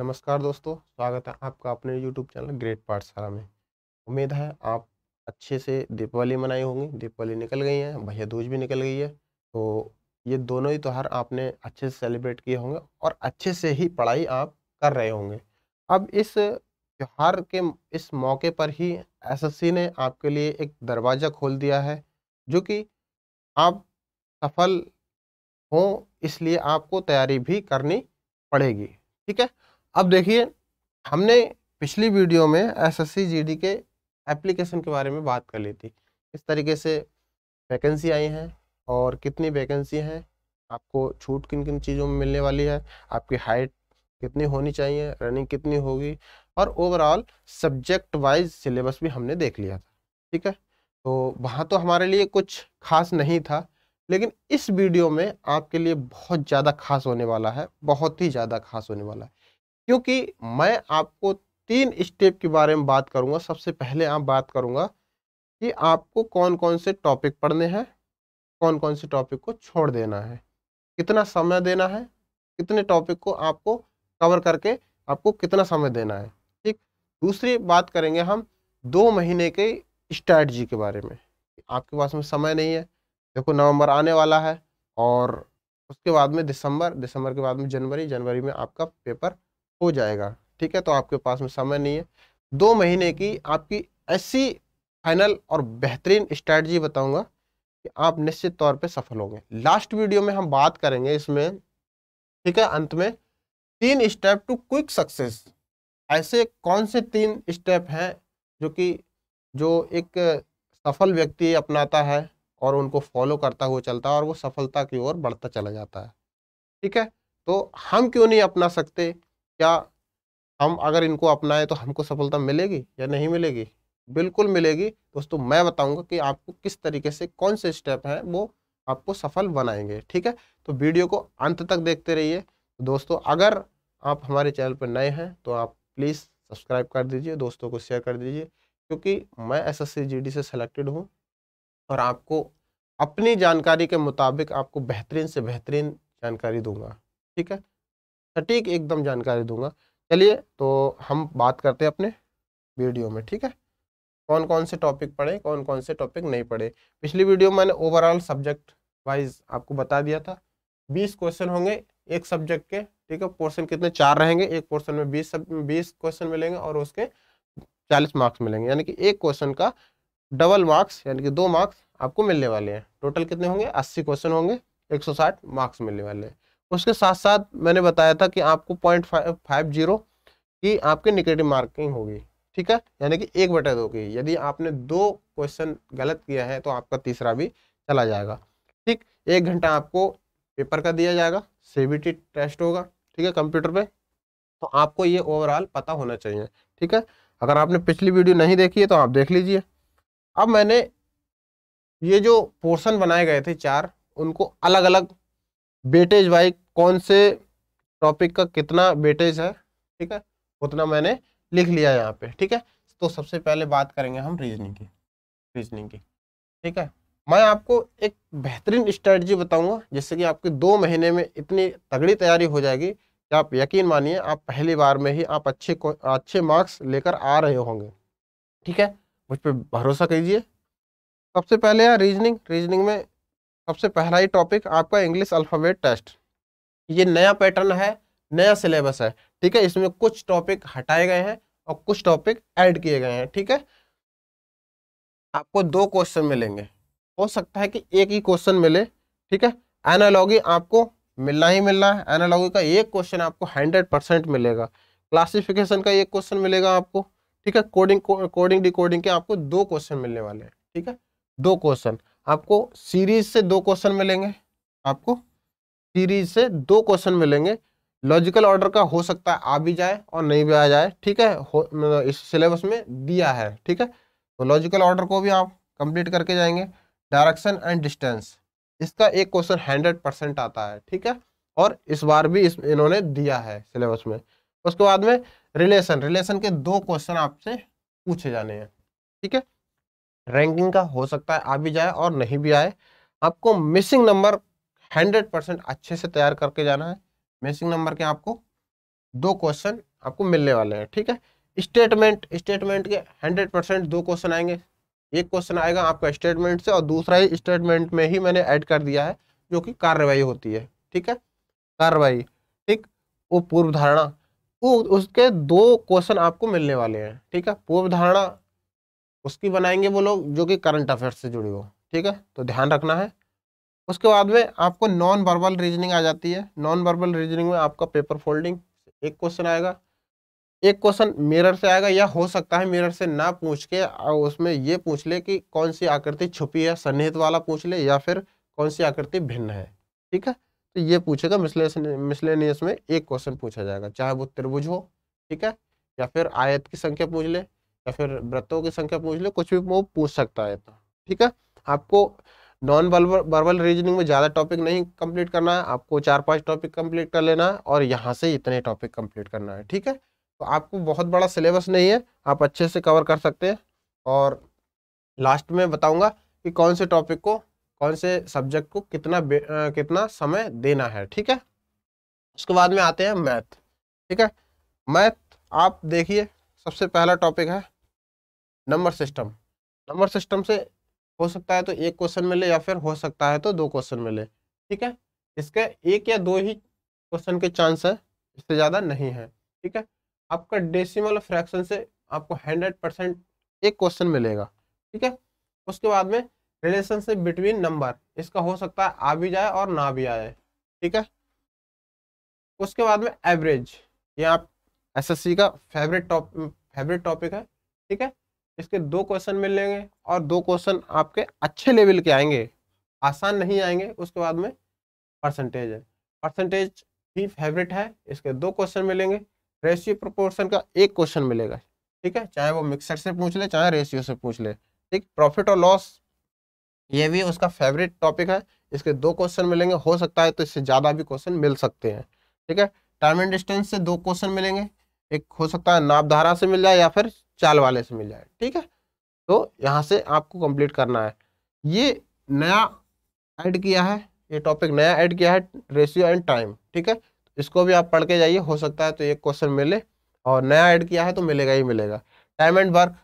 नमस्कार दोस्तों, स्वागत है आपका अपने यूट्यूब चैनल ग्रेट पाठशाला में। उम्मीद है आप अच्छे से दीपावली मनाई होंगी। दीपावली निकल गई है, भैया दूज भी निकल गई है। तो ये दोनों ही त्यौहार आपने अच्छे से सेलिब्रेट किए होंगे और अच्छे से ही पढ़ाई आप कर रहे होंगे। अब इस त्यौहार के, इस मौके पर ही एसएससी ने आपके लिए एक दरवाज़ा खोल दिया है, जो कि आप सफल हों, इसलिए आपको तैयारी भी करनी पड़ेगी। ठीक है? अब देखिए, हमने पिछली वीडियो में एसएससी जीडी के एप्लीकेशन के बारे में बात कर ली थी। किस तरीके से वैकेंसी आई हैं और कितनी वैकेंसी हैं, आपको छूट किन किन चीज़ों में मिलने वाली है, आपकी हाइट कितनी होनी चाहिए रनिंग कितनी होगी और ओवरऑल सब्जेक्ट वाइज सिलेबस भी हमने देख लिया था, ठीक है? तो वहाँ तो हमारे लिए कुछ खास नहीं था, लेकिन इस वीडियो में आपके लिए बहुत ज़्यादा खास होने वाला है, बहुत ही ज़्यादा खास होने वाला है। क्योंकि मैं आपको तीन स्टेप के बारे में बात करूँगा। सबसे पहले आप बात करूँगा कि आपको कौन कौन से टॉपिक पढ़ने हैं कौन कौन से टॉपिक को छोड़ देना है। कितना समय देना है, कितने टॉपिक को आपको कवर करके आपको कितना समय देना है, ठीक? दूसरी बात करेंगे हम दो महीने के स्ट्रैटी के बारे में। आपके पास में समय नहीं है, देखो नवंबर आने वाला है और उसके बाद में दिसंबर दिसंबर के बाद में जनवरी जनवरी में आपका पेपर हो जाएगा, ठीक है? तो आपके पास में समय नहीं है। दो महीने की आपकी ऐसी फाइनल और बेहतरीन स्ट्रैटी बताऊँगा कि आप निश्चित तौर पे सफल होंगे। लास्ट वीडियो में हम बात करेंगे इसमें, ठीक है? अंत में तीन स्टेप टू क्विक सक्सेस ऐसे कौन से तीन स्टेप हैं जो कि, जो एक सफल व्यक्ति अपनाता है और उनको फॉलो करता हुआ चलता है और वो सफलता की ओर बढ़ता चला जाता है, ठीक है? तो हम क्यों नहीं अपना सकते? क्या हम अगर इनको अपनाएँ तो हमको सफलता मिलेगी या नहीं मिलेगी? बिल्कुल मिलेगी। दोस्तों, मैं बताऊँगा कि आपको किस तरीके से कौन से स्टेप हैं वो आपको सफल बनाएँगे, ठीक है? तो वीडियो को अंत तक देखते रहिए। दोस्तों, अगर आप हमारे चैनल पर नए हैं तो आप प्लीज़ सब्सक्राइब कर दीजिए, दोस्तों को शेयर कर दीजिए, क्योंकि मैं एस एस से सेलेक्टेड हूँ और आपको अपनी जानकारी के मुताबिक आपको बेहतरीन से बेहतरीन जानकारी दूँगा, ठीक है? सटीक एकदम जानकारी दूँगा। चलिए तो हम बात करते हैं अपने वीडियो में, ठीक है? कौन कौन से टॉपिक पढ़े कौन कौन से टॉपिक नहीं पढ़े? पिछली वीडियो मैंने ओवरऑल सब्जेक्ट वाइज आपको बता दिया था। बीस क्वेश्चन होंगे एक सब्जेक्ट के, ठीक है? पोर्शन कितने? चार रहेंगे, एक पोर्शन में बीस बीस क्वेश्चन मिलेंगे और उसके चालीस मार्क्स मिलेंगे। यानी कि एक क्वेश्चन का डबल मार्क्स यानी कि दो मार्क्स आपको मिलने वाले हैं। टोटल कितने होंगे? अस्सी क्वेश्चन होंगे, एक सौ साठ मार्क्स मिलने वाले हैं। उसके साथ साथ मैंने बताया था कि आपको पॉइंट फाइव ज़ीरो की आपकी निगेटिव मार्किंग होगी, ठीक है? यानी कि एक बटे दो की। यदि आपने दो क्वेश्चन गलत किया है तो आपका तीसरा भी चला जाएगा, ठीक? एक घंटा आपको पेपर का दिया जाएगा सीबीटी टेस्ट होगा, ठीक है कंप्यूटर पे। तो आपको ये ओवरऑल पता होना चाहिए, ठीक है? अगर आपने पिछली वीडियो नहीं देखी है तो आप देख लीजिए। अब मैंने ये जो पोर्शन बनाए गए थे चार, उनको अलग अलग बेटेज भाई, कौन से टॉपिक का कितना बेटेज है, ठीक है? उतना मैंने लिख लिया यहाँ पे, ठीक है? तो सबसे पहले बात करेंगे हम रीजनिंग की रीजनिंग की, ठीक है? मैं आपको एक बेहतरीन स्ट्रेटजी बताऊँगा, जिससे कि आपके दो महीने में इतनी तगड़ी तैयारी हो जाएगी कि आप यकीन मानिए, आप पहली बार में ही आप अच्छे अच्छे मार्क्स लेकर आ रहे होंगे, ठीक है? मुझ पर भरोसा कीजिए। सबसे पहले है रीजनिंग रीजनिंग में सबसे पहला ही टॉपिक आपका इंग्लिश अल्फ़ाबेट टेस्ट ये नया पैटर्न है, नया सिलेबस है, ठीक है? इसमें कुछ टॉपिक हटाए गए हैं और कुछ टॉपिक ऐड किए गए हैं, ठीक है? आपको दो क्वेश्चन मिलेंगे। हो सकता है कि एक ही क्वेश्चन मिले, ठीक है? एनालॉगी आपको मिलना ही मिलना है। एनालॉगी का एक क्वेश्चन आपको हंड्रेड परसेंट मिलेगा। क्लासिफिकेशन का एक क्वेश्चन मिलेगा आपको, ठीक है? कोडिंग कोडिंग डिकोडिंग के आपको दो क्वेश्चन मिलने वाले हैं, ठीक है? दो क्वेश्चन आपको सीरीज़ से दो क्वेश्चन मिलेंगे। आपको सीरीज़ से दो क्वेश्चन मिलेंगे। लॉजिकल ऑर्डर का हो सकता है आ भी जाए और नहीं भी आ जाए, ठीक है? इस सिलेबस में दिया है, ठीक है? तो लॉजिकल ऑर्डर को भी आप कंप्लीट करके जाएँगे। डायरेक्शन एंड डिस्टेंस इसका एक क्वेश्चन हंड्रेड परसेंट आता है, ठीक है? और इस बार भी इस, इन्होंने दिया है सिलेबस में। उसके बाद में रिलेशन रिलेशन के दो क्वेश्चन आपसे पूछे जाने हैं, ठीक है? रैंकिंग का हो सकता है, आ भी जाए और नहीं भी आए। आपको मिसिंग नंबर हंड्रेड परसेंट अच्छे से तैयार करके जाना है। मिसिंग नंबर के आपको दो क्वेश्चन आपको मिलने वाले हैं, ठीक है? स्टेटमेंट स्टेटमेंट के हंड्रेड परसेंट दो क्वेश्चन आएँगे। एक क्वेश्चन आएगा आपका स्टेटमेंट से और दूसरा ही स्टेटमेंट में ही मैंने ऐड कर दिया है, जो कि कार्रवाई होती है, ठीक है? कार्रवाई, ठीक? वो पूर्व धारणा उसके दो क्वेश्चन आपको मिलने वाले हैं, ठीक है? पूर्व धारणा उसकी बनाएँगे वो लोग जो कि करंट अफेयर से जुड़ी हो, ठीक है? तो ध्यान रखना है। उसके बाद में आपको नॉन वर्बल रीजनिंग आ जाती है। नॉन वर्बल रीजनिंग में आपका पेपर फोल्डिंग एक क्वेश्चन आएगा। एक क्वेश्चन मिरर से आएगा या हो सकता है मिरर से ना पूछ के और उसमें ये पूछ ले कि कौन सी आकृति छुपी है, सन्निहित वाला पूछ ले या फिर कौन सी आकृति भिन्न है, ठीक है? तो ये पूछेगा मिसलेनियस में एक क्वेश्चन पूछा जाएगा, चाहे वो त्रिभुज हो, ठीक है? या फिर आयत की संख्या पूछ ले। या फिर व्रतों की संख्या पूछ ले कुछ भी वो पूछ सकता है तो। ठीक है? आपको नॉन वर्बल रीजनिंग में ज़्यादा टॉपिक नहीं कंप्लीट करना है आपको चार पाँच टॉपिक कंप्लीट कर लेना है और यहाँ से इतने टॉपिक कंप्लीट करना है ठीक है? तो आपको बहुत बड़ा सिलेबस नहीं है आप अच्छे से कवर कर सकते हैं। और लास्ट में बताऊँगा कि कौन से टॉपिक को कौन से सब्जेक्ट को कितना आ, कितना समय देना है ठीक है? उसके बाद में आते हैं मैथ ठीक है? मैथ आप देखिए सबसे पहला टॉपिक है नंबर सिस्टम। नंबर सिस्टम से हो सकता है तो एक क्वेश्चन मिले या फिर हो सकता है तो दो क्वेश्चन मिले, ठीक है? इसके एक या दो ही क्वेश्चन के चांस है, इससे ज़्यादा नहीं है, ठीक है? आपका डेसिमल फ्रैक्शन से आपको हंड्रेड परसेंट एक क्वेश्चन मिलेगा, ठीक है? उसके बाद में रिलेशनशिप बिटवीन नंबर, इसका हो सकता है आ भी जाए और ना भी आए, ठीक है? उसके बाद में एवरेज, ये आप एसएससी का फेवरेट टॉप, फेवरेट टॉपिक है, ठीक है? इसके दो क्वेश्चन मिल लेंगे और दो क्वेश्चन आपके अच्छे लेवल के आएँगे। आसान नहीं आएँगे, उसके बाद में परसेंटेज है। परसेंटेज भी फेवरेट है, इसके दो क्वेश्चन मिलेंगे। रेशियो प्रोपोर्शन का एक क्वेश्चन मिलेगा, ठीक है? चाहे वो मिक्सर से पूछ ले, चाहे रेशियो से पूछ ले, ठीक? प्रॉफिट और लॉस ये भी उसका फेवरेट टॉपिक है। इसके दो क्वेश्चन मिलेंगे, हो सकता है तो इससे ज़्यादा भी क्वेश्चन मिल सकते हैं, ठीक है? टाइम एंड डिस्टेंस से दो क्वेश्चन मिलेंगे, एक हो सकता है नापधारा से मिल जाए या फिर चाल वाले से मिल जाए, ठीक है? तो यहाँ से आपको कंप्लीट करना है। ये नया ऐड किया है, ये टॉपिक नया ऐड किया है रेशियो एंड टाइम ठीक है? इसको भी आप पढ़ के जाइए, हो सकता है तो एक क्वेश्चन मिले और नया ऐड किया है तो मिलेगा ही मिलेगा। टाइम एंड वर्क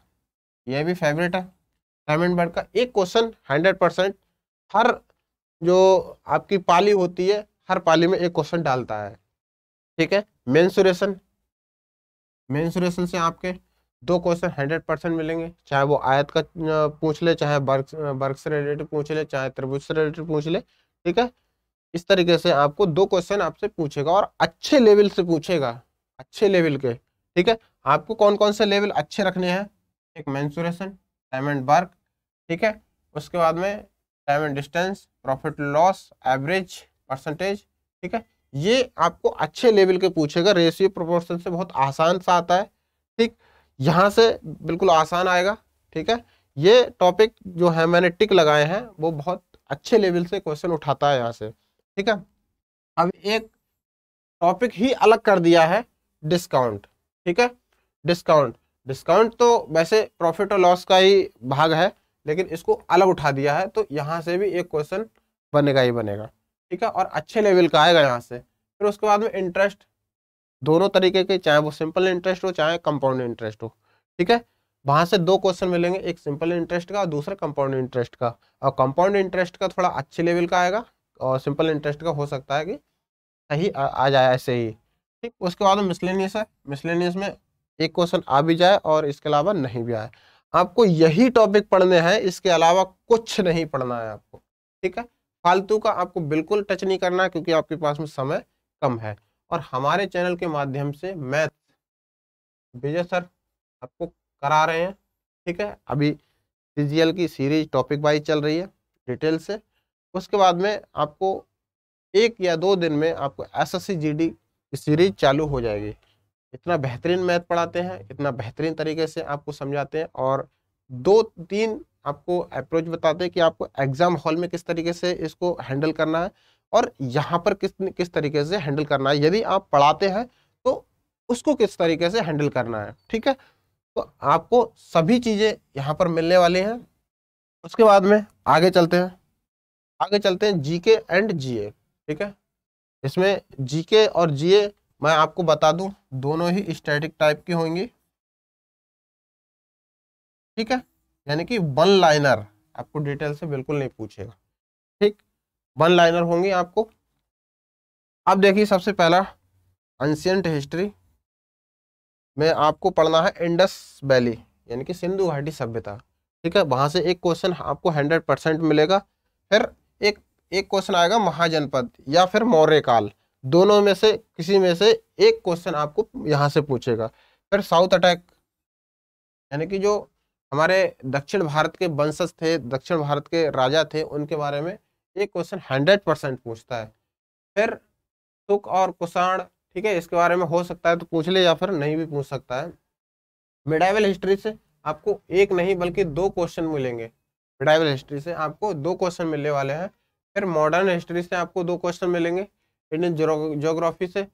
ये भी फेवरेट है। टाइम एंड वर्क का एक क्वेश्चन हंड्रेड परसेंट हर जो आपकी पाली होती है, हर पाली में एक क्वेश्चन डालता है, ठीक है? मेंसुरेशन मेंसुरेशन से आपके दो क्वेश्चन हंड्रेड परसेंट मिलेंगे, चाहे वो आयत का पूछ ले, चाहे वर्ग वर्ग से रिलेटेड पूछ ले, चाहे त्रिभुज से रिलेटेड पूछ ले, ठीक है? इस तरीके से आपको दो क्वेश्चन आपसे पूछेगा और अच्छे लेवल से पूछेगा, अच्छे लेवल के, ठीक है? आपको कौन कौन से लेवल अच्छे रखने हैं? एक मैंसुरेशन टाइम एंड वर्क ठीक है? उसके बाद में and distance profit loss average percentage ठीक है? ये आपको अच्छे लेवल के पूछेगा रेशियो प्रोपोर्शन से बहुत आसान सा आता है, ठीक? यहाँ से बिल्कुल आसान आएगा, ठीक है? ये टॉपिक जो है, मैंने टिक लगाए हैं, वो बहुत अच्छे लेवल से क्वेश्चन उठाता है यहाँ से, ठीक है? अब एक टॉपिक ही अलग कर दिया है डिस्काउंट ठीक है? डिस्काउंट डिस्काउंट तो वैसे प्रॉफिट और लॉस का ही भाग है, लेकिन इसको अलग उठा दिया है तो यहाँ से भी एक क्वेश्चन बनेगा ही बनेगा, ठीक है? और अच्छे लेवल का आएगा यहाँ से। फिर उसके बाद में इंटरेस्ट दोनों तरीके के चाहे वो सिंपल इंटरेस्ट हो चाहे कंपाउंड इंटरेस्ट हो ठीक है? वहाँ से दो क्वेश्चन मिलेंगे एक सिंपल इंटरेस्ट का और दूसरा कंपाउंड इंटरेस्ट का। और कंपाउंड इंटरेस्ट का थोड़ा अच्छे लेवल का आएगा और सिंपल इंटरेस्ट का हो सकता है कि सही आ, जाए ऐसे ही ठीक? उसके बाद मिसलेनियस है। मिसलेनियस में एक क्वेश्चन आ भी जाए और इसके अलावा नहीं भी आए। आपको यही टॉपिक पढ़ने हैं इसके अलावा कुछ नहीं पढ़ना है आपको ठीक है? फालतू का आपको बिल्कुल टच नहीं करना क्योंकि आपके पास में समय कम है। और हमारे चैनल के माध्यम से मैथ विजय सर आपको करा रहे हैं, ठीक है? अभी सीजीएल की सीरीज़ टॉपिक वाइज चल रही है डिटेल से। उसके बाद में आपको एक या दो दिन में आपको एस एस सी की सीरीज़ चालू हो जाएगी। इतना बेहतरीन मैथ पढ़ाते हैं, इतना बेहतरीन तरीके से आपको समझाते हैं और दो तीन आपको अप्रोच बताते हैं कि आपको एग्ज़ाम हॉल में किस तरीके से इसको हैंडल करना है। और यहाँ पर किस किस तरीके से हैंडल करना है? यदि आप पढ़ाते हैं तो उसको किस तरीके से हैंडल करना है? ठीक है? तो आपको सभी चीज़ें यहाँ पर मिलने वाली हैं। उसके बाद में आगे चलते हैं। आगे चलते हैं जीके एंड जीए ठीक है? इसमें जीके और जीए मैं आपको बता दूँ, दोनों ही स्टैटिक टाइप की होंगी। ठीक है? यानी कि वन लाइनर आपको डिटेल से बिल्कुल नहीं पूछेगा। ठीक? वन लाइनर होंगे आपको। अब देखिए सबसे पहला एंशियंट हिस्ट्री में आपको पढ़ना है इंडस वैली यानी कि सिंधु घाटी सभ्यता। ठीक है, वहाँ से एक क्वेश्चन आपको हंड्रेड परसेंट मिलेगा। फिर एक एक क्वेश्चन आएगा महाजनपद या फिर मौर्य काल। दोनों में से, किसी में से एक क्वेश्चन आपको यहाँ से पूछेगा। फिर साउथ अटैक यानी कि जो हमारे दक्षिण भारत के वंशज थे, दक्षिण भारत के राजा थे, उनके बारे में एक क्वेश्चन हंड्रेड परसेंट पूछता है। फिर सुख और कुषाण, ठीक है, इसके बारे में हो सकता है तो पूछ ले या फिर नहीं भी पूछ सकता है। मिडाइवल हिस्ट्री से आपको एक नहीं बल्कि दो क्वेश्चन मिलेंगे। मिडाइवल हिस्ट्री से आपको दो क्वेश्चन मिलने वाले हैं। फिर मॉडर्न हिस्ट्री से आपको दो क्वेश्चन मिलेंगे। इंडियन जोग्राफी से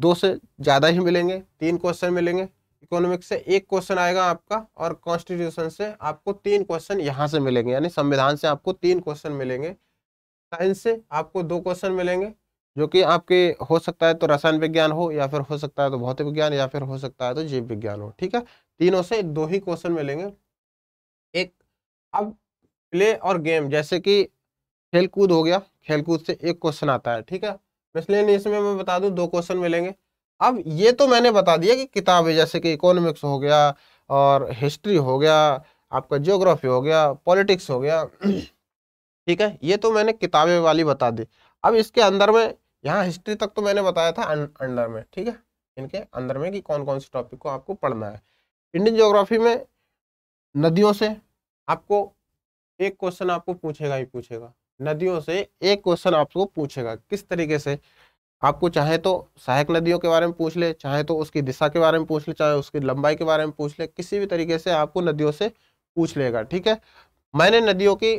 दो से ज़्यादा ही मिलेंगे, तीन क्वेश्चन मिलेंगे। इकोनॉमिक्स से एक क्वेश्चन आएगा आपका और कॉन्स्टिट्यूशन से आपको तीन क्वेश्चन यहाँ से मिलेंगे, यानी संविधान से आपको तीन क्वेश्चन मिलेंगे। साइंस से आपको दो क्वेश्चन मिलेंगे, जो कि आपके हो सकता है तो रसायन विज्ञान हो या फिर हो सकता है तो भौतिक विज्ञान या फिर हो सकता है तो जीव विज्ञान हो, ठीक है? तीनों से दो ही क्वेश्चन मिलेंगे। एक, अब प्ले और गेम, जैसे कि खेल कूद हो गया खेल कूद से एक क्वेश्चन आता है, ठीक है? इसलिए इसमें मैं बता दूँ, दो क्वेश्चन मिलेंगे। अब ये तो मैंने बता दिया कि किताबें, जैसे कि इकोनॉमिक्स हो गया और हिस्ट्री हो गया, आपका जियोग्राफी हो गया, पॉलिटिक्स हो गया ठीक है? ये तो मैंने किताबें वाली बता दी। अब इसके अंदर में, यहाँ हिस्ट्री तक तो मैंने बताया था अंडर में, ठीक है? इनके अंदर में कि कौन कौन से टॉपिक को आपको पढ़ना है। इंडियन ज्योग्राफी में नदियों से आपको एक क्वेश्चन आपको पूछेगा ही पूछेगा। नदियों से एक क्वेश्चन आपको पूछेगा। किस तरीके से? आपको चाहे तो सहायक नदियों के बारे में पूछ ले, चाहे तो उसकी दिशा के बारे में पूछ ले, चाहे उसकी लंबाई के बारे में पूछ ले, किसी भी तरीके से आपको नदियों से पूछ लेगा, ठीक है? मैंने नदियों की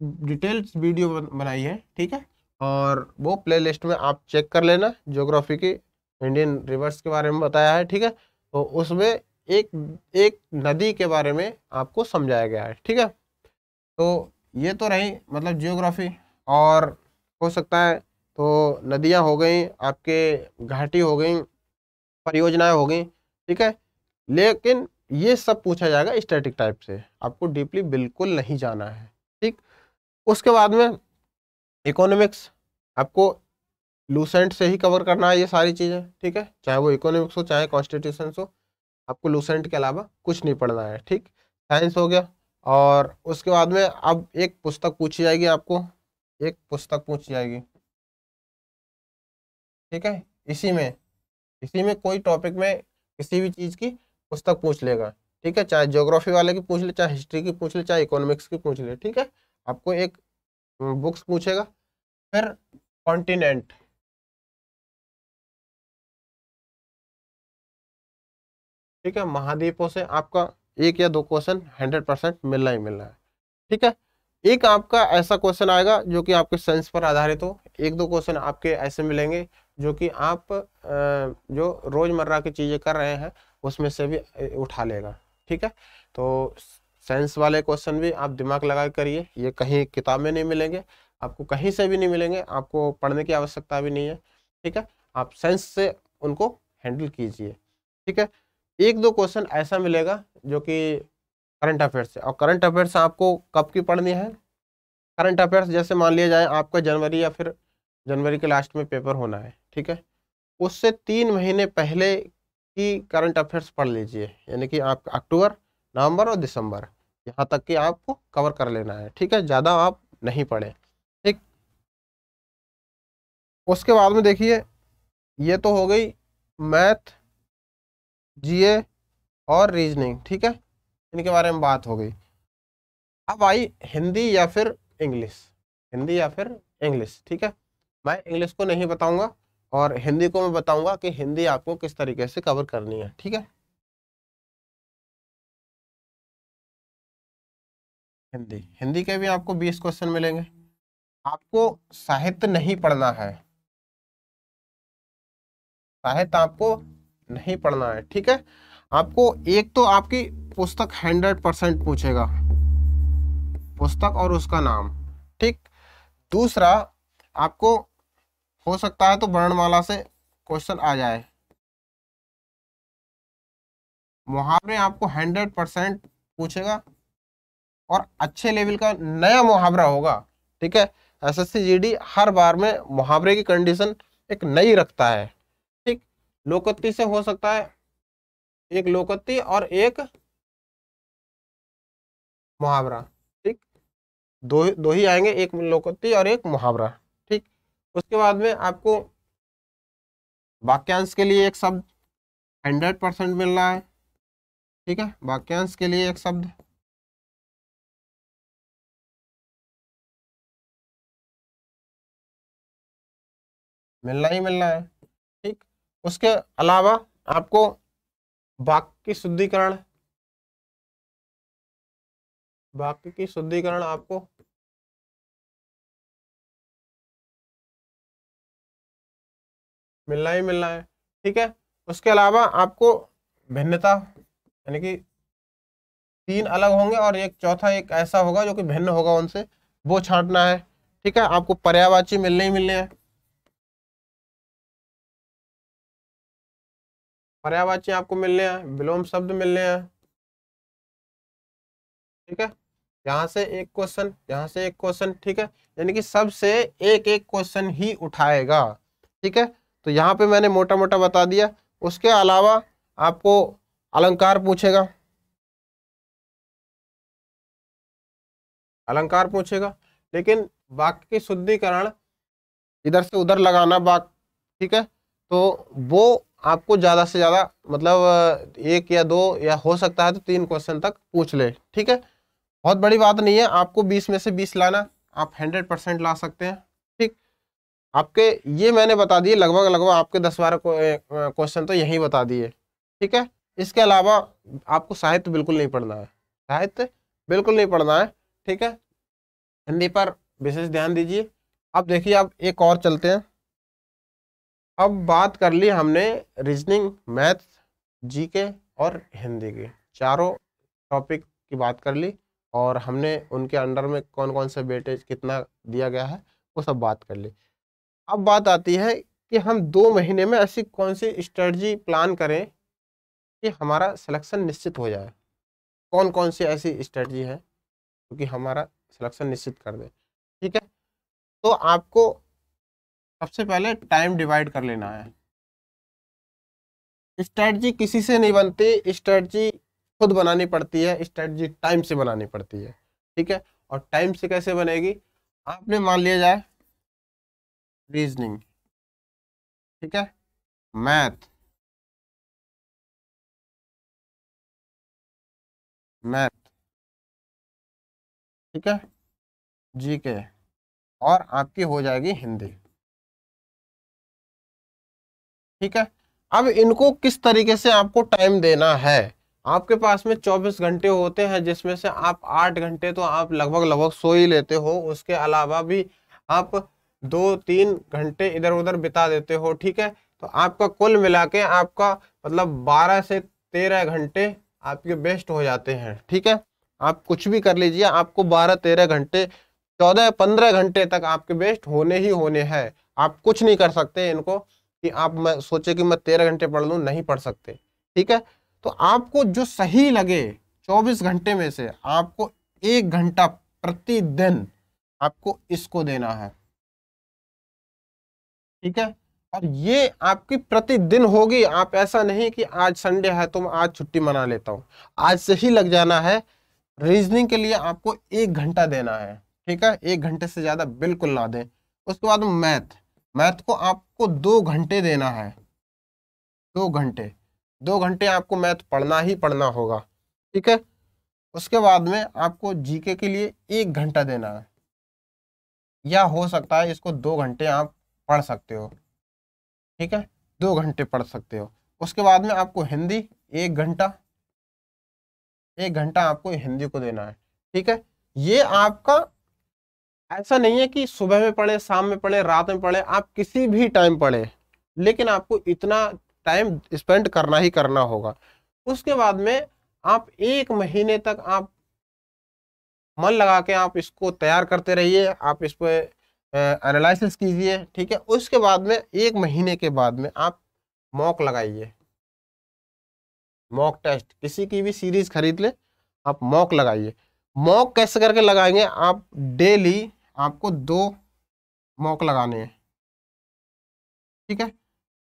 डिटेल्स वीडियो बनाई है, ठीक है? और वो प्लेलिस्ट में आप चेक कर लेना ज्योग्राफी की इंडियन रिवर्स के बारे में बताया है, ठीक है? तो उसमें एक एक नदी के बारे में आपको समझाया गया है, ठीक है? तो ये तो रही मतलब जियोग्राफी और हो सकता है तो नदियाँ हो गई, आपके घाटी हो गई, परियोजनाएँ हो गई, ठीक है? लेकिन ये सब पूछा जाएगा स्टैटिक टाइप से, आपको डीपली बिल्कुल नहीं जाना है, ठीक? उसके बाद में इकोनॉमिक्स आपको लूसेंट से ही कवर करना है ये सारी चीज़ें, ठीक है? चाहे वो इकोनॉमिक्स हो, चाहे कॉन्स्टिट्यूशन हो, आपको लूसेंट के अलावा कुछ नहीं पढ़ना है, ठीक? साइंस हो गया, और उसके बाद में अब एक पुस्तक पूछी जाएगी आपको, एक पुस्तक पूछी जाएगी। ठीक है? इसी में इसी में कोई टॉपिक में किसी भी चीज़ की पुस्तक पूछ लेगा, ठीक है? चाहे ज्योग्राफी वाले की पूछ ले, चाहे हिस्ट्री की पूछ ले, चाहे इकोनॉमिक्स की पूछ ले, ठीक है? आपको एक बुक्स पूछेगा, फिर कॉन्टिनेंट। ठीक है, महाद्वीपों से आपका एक या दो क्वेश्चन हंड्रेड परसेंट मिलना ही मिलना है। ठीक है, एक आपका ऐसा क्वेश्चन आएगा जो कि आपके साइंस पर आधारित हो। एक दो क्वेश्चन आपके ऐसे मिलेंगे जो कि आप जो रोज़मर्रा की चीज़ें कर रहे हैं, उसमें से भी उठा लेगा। ठीक है तो साइंस वाले क्वेश्चन भी आप दिमाग लगा करिए, ये कहीं किताब में नहीं मिलेंगे, आपको कहीं से भी नहीं मिलेंगे, आपको पढ़ने की आवश्यकता भी नहीं है, ठीक है? आप साइंस से उनको हैंडल कीजिए, ठीक है? एक दो क्वेश्चन ऐसा मिलेगा जो कि करंट अफेयर्स से, और करंट अफेयर्स आपको कब की पढ़नी है? करंट अफेयर्स जैसे मान लिया जाए आपका जनवरी या फिर जनवरी के लास्ट में पेपर होना है, ठीक है? उससे तीन महीने पहले की करंट अफेयर्स पढ़ लीजिए, यानी कि आप अक्टूबर, नवंबर और दिसंबर। यहाँ तक कि आपको कवर कर लेना है, ठीक है? ज़्यादा आप नहीं पढ़े। ठीक? उसके बाद में देखिए, ये तो हो गई मैथ, जीए और रीजनिंग, ठीक है? इनके बारे में बात हो गई। अब आई हिंदी या फिर इंग्लिश। हिंदी या फिर इंग्लिश, ठीक है? मैं इंग्लिश को नहीं बताऊँगा और हिंदी को मैं बताऊँगा कि हिंदी आपको किस तरीके से कवर करनी है, ठीक है? हिंदी। हिंदी के भी आपको बीस क्वेश्चन मिलेंगे। आपको साहित्य नहीं पढ़ना है। साहित्य आपको नहीं पढ़ना है, ठीक है? आपको एक तो आपकी पुस्तक हंड्रेड परसेंट पूछेगा। पुस्तक और उसका नाम, ठीक? दूसरा, आपको हो सकता है तो वर्णमाला से क्वेश्चन आ जाए। मुहावरे आपको हंड्रेड परसेंट पूछेगा। और अच्छे लेवल का नया मुहावरा होगा, ठीक है? एस एस सी हर बार में मुहावरे की कंडीशन एक नई रखता है, ठीक? लोकोक्ति से हो सकता है एक लोकोक्ति और एक मुहावरा, ठीक? दो दो ही आएँगे, एक लोकोक्ति और एक मुहावरा, ठीक? उसके बाद में आपको वाक्यांश के लिए एक शब्द, हंड्रेड परसेंट मिल रहा है, ठीक है? वाक्यांश के लिए एक शब्द मिलना ही मिलना है, ठीक? उसके अलावा आपको वाक्य की शुद्धिकरण, वाक्य की शुद्धिकरण आपको मिलना ही मिलना है, ठीक है? उसके अलावा आपको भिन्नता, यानी कि तीन अलग होंगे और एक चौथा एक ऐसा होगा जो कि भिन्न होगा उनसे, वो छांटना है, ठीक है? आपको पर्यावाची मिलने ही मिलने हैं। पर्यावाची आपको मिलने हैं, विलोम शब्द मिलने हैं। ठीक है? यहाँ से एक क्वेश्चन यहाँ से एक क्वेश्चन ठीक है? यानी कि सबसे एक एक क्वेश्चन ही उठाएगा। ठीक है? तो यहाँ पे मैंने मोटा मोटा बता दिया। उसके अलावा आपको अलंकार पूछेगा। अलंकार पूछेगा। लेकिन वाक्य की शुद्धिकरण इधर से उधर लगाना वाक्य ठीक है? तो वो आपको ज़्यादा से ज़्यादा मतलब एक या दो या हो सकता है तो तीन क्वेश्चन तक पूछ ले, ठीक है? बहुत बड़ी बात नहीं है, आपको बीस में से बीस लाना, आप हंड्रेड परसेंट ला सकते हैं, ठीक? आपके, ये मैंने बता दिए, लगभग लगभग आपके दस बारह क्वेश्चन तो यही बता दिए, ठीक है? इसके अलावा आपको साहित्य बिल्कुल नहीं पढ़ना है, साहित्य बिल्कुल नहीं पढ़ना है, ठीक है? हिंदी पर विशेष ध्यान दीजिए। अब देखिए आप एक और चलते हैं। अब बात कर ली हमने रीजनिंग मैथ जीके और हिंदी के। चारों टॉपिक की बात कर ली और हमने उनके अंडर में कौन कौन से बेटेज कितना दिया गया है, वो सब बात कर ली। अब बात आती है कि हम दो महीने में ऐसी कौन सी स्ट्रेटजी प्लान करें कि हमारा सिलेक्शन निश्चित हो जाए। कौन कौन सी ऐसी स्ट्रेटजी है क्योंकि हमारा सिलेक्शन निश्चित कर दे। ठीक है? तो आपको सबसे पहले टाइम डिवाइड कर लेना है। स्ट्रेटजी किसी से नहीं बनती स्ट्रेटजी खुद बनानी पड़ती है स्ट्रेटजी टाइम से बनानी पड़ती है, ठीक है? और टाइम से कैसे बनेगी? आपने मान लिया जाए रीजनिंग ठीक है? मैथ मैथ ठीक है? जीके और आपकी हो जाएगी हिंदी। ठीक है? अब इनको किस तरीके से आपको टाइम देना है? आपके पास में 24 घंटे होते हैं, जिसमें से आप 8 घंटे तो आप लगभग लगभग सो ही लेते हो। उसके अलावा भी आप दो तीन घंटे इधर उधर बिता देते हो, ठीक है? तो आपका कुल मिला के आपका मतलब 12 से 13 घंटे आपके बेस्ट हो जाते हैं, ठीक है? आप कुछ भी कर लीजिए, आपको 12-13 घंटे 14-15 घंटे तक आपके बेस्ट होने ही होने हैं। आप कुछ नहीं कर सकते इनको। कि आप, मैं सोचे कि मैं तेरह घंटे पढ़ लूँ, नहीं पढ़ सकते। ठीक है? तो आपको जो सही लगे चौबीस घंटे में से, आपको एक घंटा प्रतिदिन आपको इसको देना है। ठीक है? और ये आपकी प्रतिदिन होगी। आप ऐसा नहीं कि आज संडे है तो मैं आज छुट्टी मना लेता हूँ। आज से ही लग जाना है। रीजनिंग के लिए आपको एक घंटा देना है। ठीक है? एक घंटे से ज़्यादा बिल्कुल ना दें। उसके बाद मैथ। मैथ को आपको दो घंटे देना है। दो घंटे। दो घंटे आपको मैथ पढ़ना ही पढ़ना होगा, ठीक है? उसके बाद में आपको जीके के लिए एक घंटा देना है। या हो सकता है इसको दो घंटे आप पढ़ सकते हो, ठीक है? दो घंटे पढ़ सकते हो। उसके बाद में आपको हिंदी एक घंटा एक घंटा आपको हिंदी को देना है, ठीक है? ये आपका ऐसा नहीं है कि सुबह में पढ़े, शाम में पढ़े, रात में पढ़े, आप किसी भी टाइम पढ़े, लेकिन आपको इतना टाइम स्पेंड करना ही करना होगा। उसके बाद में आप एक महीने तक आप मन लगा के आप इसको तैयार करते रहिए, आप इस पर एनालिसिस कीजिए, ठीक है? उसके बाद में, एक महीने के बाद में आप मॉक लगाइए। मॉक टेस्ट किसी की भी सीरीज़ खरीद ले, आप मॉक लगाइए। मॉक कैसे करके लगाएँगे? आप डेली आपको दो मॉक लगाने हैं। ठीक है?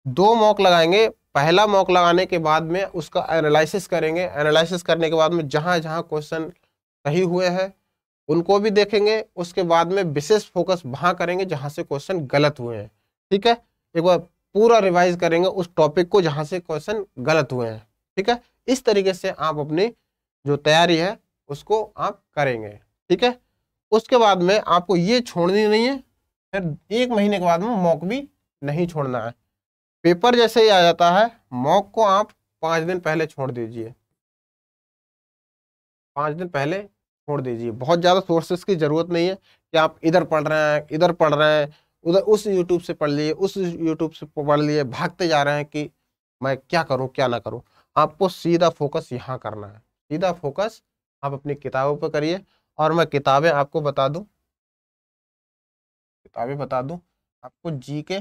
दो मॉक लगाएँगे। पहला मॉक लगाने के बाद में उसका एनालिसिस करेंगे। एनालिसिस करने के बाद में जहाँ जहाँ क्वेश्चन सही हुए हैं, उनको भी देखेंगे। उसके बाद में विशेष फोकस वहाँ करेंगे जहाँ से क्वेश्चन गलत हुए हैं। ठीक है? एक बार पूरा रिवाइज करेंगे उस टॉपिक को जहाँ से क्वेश्चन गलत हुए हैं। ठीक है? इस तरीके से आप अपनी जो तैयारी है, उसको आप करेंगे। ठीक है? उसके बाद में आपको ये छोड़नी नहीं है, फिर एक महीने के बाद में मॉक भी नहीं छोड़ना है। पेपर जैसे ही आ जाता है, मॉक को आप पाँच दिन पहले छोड़ दीजिए। पाँच दिन पहले छोड़ दीजिए। बहुत ज़्यादा सोर्सेस की ज़रूरत नहीं है कि आप इधर पढ़ रहे हैं, इधर पढ़ रहे हैं, उधर उस यूट्यूब से पढ़ लिए, उस यूट्यूब से पढ़ लिए, भागते जा रहे हैं कि मैं क्या करूँ, क्या ना करूँ। आपको सीधा फोकस यहाँ करना है। सीधा फोकस आप अपनी किताबों पर करिए। और मैं किताबें आपको बता दूँ। किताबें बता दूँ, आपको जी के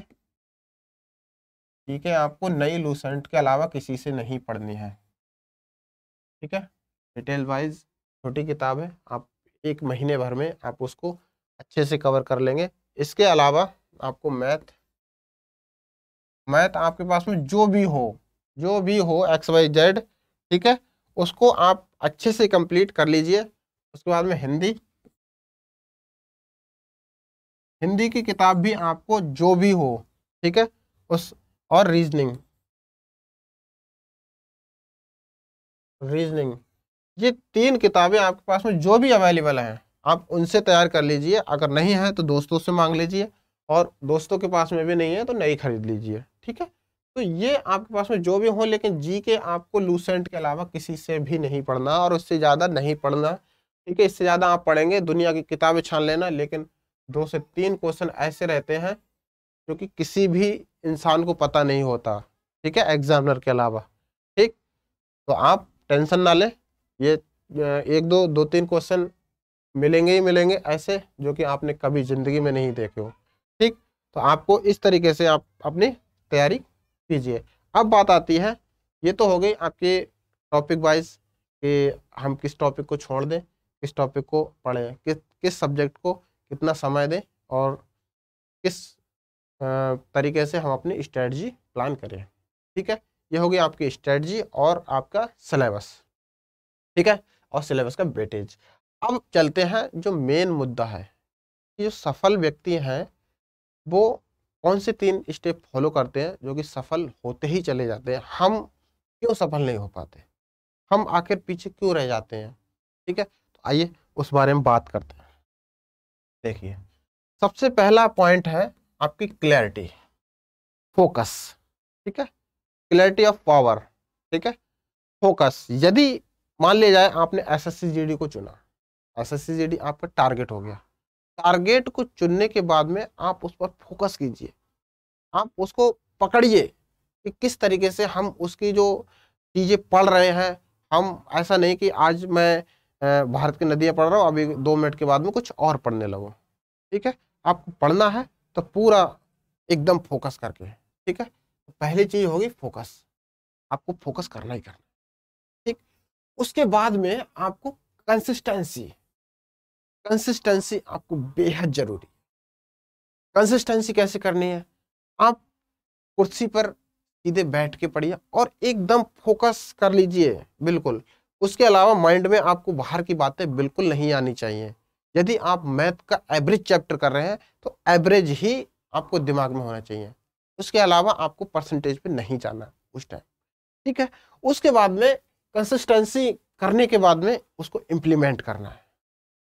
ठीक है आपको नई लूसेंट के अलावा किसी से नहीं पढ़नी है। ठीक है? डिटेल वाइज छोटी किताब है आप एक महीने भर में आप उसको अच्छे से कवर कर लेंगे। इसके अलावा आपको मैथ मैथ आपके पास में जो भी हो, जो भी हो एक्स वाई जेड ठीक है? उसको आप अच्छे से कंप्लीट कर लीजिए। उसके बाद में हिंदी। हिंदी की किताब भी आपको जो भी हो, ठीक है? उस और रीजनिंग रीजनिंग ये तीन किताबें आपके पास में जो भी अवेलेबल हैं, आप उनसे तैयार कर लीजिए। अगर नहीं है तो दोस्तों से मांग लीजिए। और दोस्तों के पास में भी नहीं है तो नई खरीद लीजिए, ठीक है? तो ये आपके पास में जो भी हो, लेकिन जी के आपको लूसेंट के अलावा किसी से भी नहीं पढ़ना और उससे ज़्यादा नहीं पढ़ना। ठीक है, इससे ज़्यादा आप पढ़ेंगे, दुनिया की किताबें छान लेना, लेकिन दो से तीन क्वेश्चन ऐसे रहते हैं जो कि किसी भी इंसान को पता नहीं होता, ठीक है, एग्जामिनर के अलावा, ठीक? तो आप टेंशन ना लें, ये एक दो दो तीन क्वेश्चन मिलेंगे ही मिलेंगे ऐसे, जो कि आपने कभी ज़िंदगी में नहीं देखे हो, ठीक? तो आपको इस तरीके से आप अपनी तैयारी कीजिए। अब बात आती है, ये तो हो गई आपके टॉपिक वाइज कि हम किस टॉपिक को छोड़ दें किस टॉपिक को पढ़ें, किस किस सब्जेक्ट को कितना समय दें और किस तरीके से हम अपनी स्ट्रेटजी प्लान करें। ठीक है? ये होगी आपकी स्ट्रेटजी और आपका सिलेबस ठीक है? और सिलेबस का वेटेज अब चलते हैं जो मेन मुद्दा है। कि जो सफल व्यक्ति हैं, वो कौन से तीन स्टेप फॉलो करते हैं जो कि सफल होते ही चले जाते हैं? हम क्यों सफल नहीं हो पाते? हम आखिर पीछे क्यों रह जाते हैं? ठीक है? आइए उस बारे में बात करते हैं। देखिए, सबसे पहला पॉइंट है आपकी क्लैरिटी फोकस ठीक है? क्लैरिटी ऑफ़ पावर ठीक है? फोकस यदि मान लिया जाए आपने एस एस को चुना एस एस आपका टारगेट हो गया। टारगेट को चुनने के बाद में आप उस पर फोकस कीजिए। आप उसको पकड़िए कि किस तरीके से हम उसकी जो चीज़ें पढ़ रहे हैं, हम, ऐसा नहीं कि आज मैं भारत की नदियाँ पढ़ रहा हूँ, अभी दो मिनट के बाद में कुछ और पढ़ने लगूँ। ठीक है? आपको पढ़ना है तो पूरा एकदम फोकस करके। ठीक है? तो पहली चीज़ होगी फोकस आपको फोकस करना ही करना ठीक? उसके बाद में आपको कंसिस्टेंसी कंसिस्टेंसी आपको बेहद ज़रूरी कंसिस्टेंसी कैसे करनी है? आप कुर्सी पर सीधे बैठ के पढ़िए और एकदम फोकस कर लीजिए। बिल्कुल। उसके अलावा माइंड में आपको बाहर की बातें बिल्कुल नहीं आनी चाहिए। यदि आप मैथ का एवरेज चैप्टर कर रहे हैं तो एवरेज ही आपको दिमाग में होना चाहिए। उसके अलावा आपको परसेंटेज पे नहीं जाना उस टाइम ठीक है? उसके बाद में कंसिस्टेंसी करने के बाद में उसको इम्प्लीमेंट करना है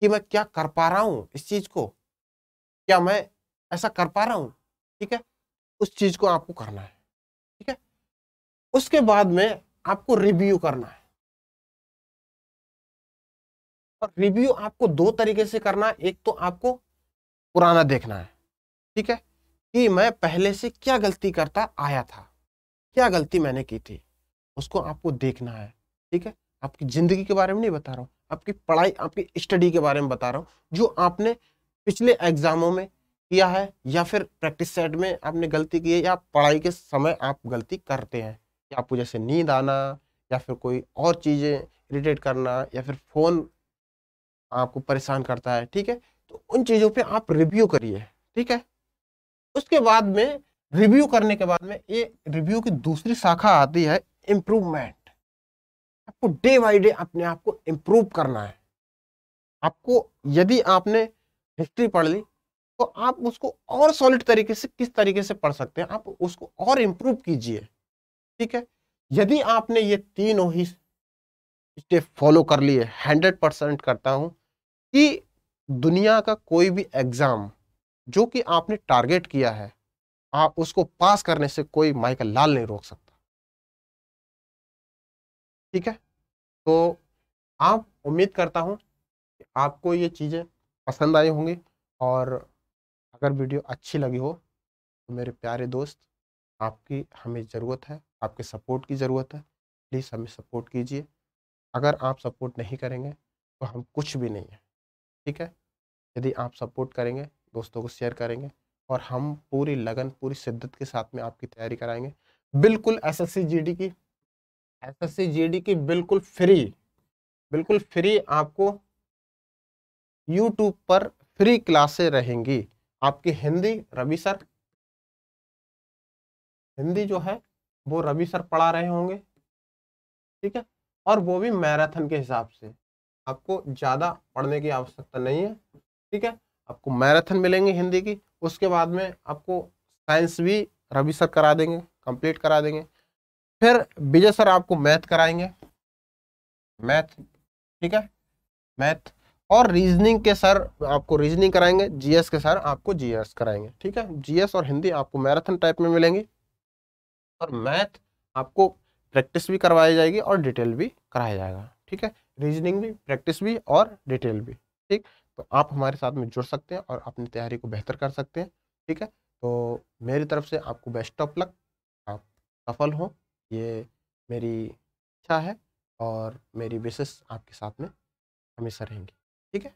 कि मैं क्या कर पा रहा हूँ इस चीज़ को। क्या मैं ऐसा कर पा रहा हूँ, ठीक है? उस चीज़ को आपको करना है, ठीक है? उसके बाद में आपको रिव्यू करना है। और रिव्यू आपको दो तरीके से करना है। एक तो आपको पुराना देखना है, ठीक है? कि मैं पहले से क्या गलती करता आया था, क्या गलती मैंने की थी, उसको आपको देखना है, ठीक है? आपकी ज़िंदगी के बारे में नहीं बता रहा हूँ, आपकी पढ़ाई, आपकी स्टडी के बारे में बता रहा हूँ, जो आपने पिछले एग्जामों में किया है या फिर प्रैक्टिस सेट में आपने गलती की है या पढ़ाई के समय आप गलती करते हैं, या आपको जैसे नींद आना या फिर कोई और चीज़ें इरिटेट करना या फिर फ़ोन आपको परेशान करता है, ठीक है? तो उन चीज़ों पे आप रिव्यू करिए, ठीक है? उसके बाद में रिव्यू करने के बाद में ये रिव्यू की दूसरी शाखा आती है इम्प्रूवमेंट आपको डे बाई डे अपने आप को इम्प्रूव करना है। आपको यदि आपने हिस्ट्री पढ़ ली तो आप उसको और सॉलिड तरीके से, किस तरीके से पढ़ सकते हैं, आप उसको और इम्प्रूव कीजिए, ठीक है? यदि आपने ये तीनों ही स्टेप फॉलो कर लिए हंड्रेड परसेंट करता हूँ कि दुनिया का कोई भी एग्ज़ाम जो कि आपने टारगेट किया है, आप उसको पास करने से कोई माइकल लाल नहीं रोक सकता। ठीक है? तो आप उम्मीद करता हूँ कि आपको ये चीज़ें पसंद आई होंगी और अगर वीडियो अच्छी लगी हो तो मेरे प्यारे दोस्त, आपकी हमें ज़रूरत है, आपके सपोर्ट की ज़रूरत है, प्लीज़ हमें सपोर्ट कीजिए। अगर आप सपोर्ट नहीं करेंगे तो हम कुछ भी नहीं है। ठीक है? यदि आप सपोर्ट करेंगे, दोस्तों को शेयर करेंगे और हम पूरी लगन, पूरी शिद्दत के साथ में आपकी तैयारी कराएँगे। बिल्कुल एस एस की एस एस की बिल्कुल फ्री बिल्कुल फ्री आपको यूट्यूब पर फ्री क्लासे रहेंगी। आपकी हिंदी, रवि सर। हिंदी जो है, वो रवि सर पढ़ा रहे होंगे। ठीक है? और वो भी मैराथन के हिसाब से। आपको ज़्यादा पढ़ने की आवश्यकता नहीं है, ठीक है? आपको मैराथन मिलेंगे हिंदी की, उसके बाद में आपको साइंस भी रवि सर करा देंगे, कंप्लीट करा देंगे। फिर विजय सर आपको मैथ कराएँगे। मैथ, ठीक है? मैथ और रीजनिंग के सर आपको रीजनिंग कराएँगे, जीएस के सर आपको जीएस कराएँगे, ठीक है? जीएस और हिंदी आपको मैराथन टाइप में मिलेंगी और मैथ आपको प्रैक्टिस भी करवाई जाएगी और डिटेल भी कराया जाएगा, ठीक है? रीजनिंग भी प्रैक्टिस भी और डिटेल भी, ठीक? तो आप हमारे साथ में जुड़ सकते हैं और अपनी तैयारी को बेहतर कर सकते हैं, ठीक है? तो मेरी तरफ़ से आपको बेस्ट ऑफ़ लक आप सफल हों। ये मेरी इच्छा है और मेरी विशेष आपके साथ में हमेशा रहेंगी, ठीक है?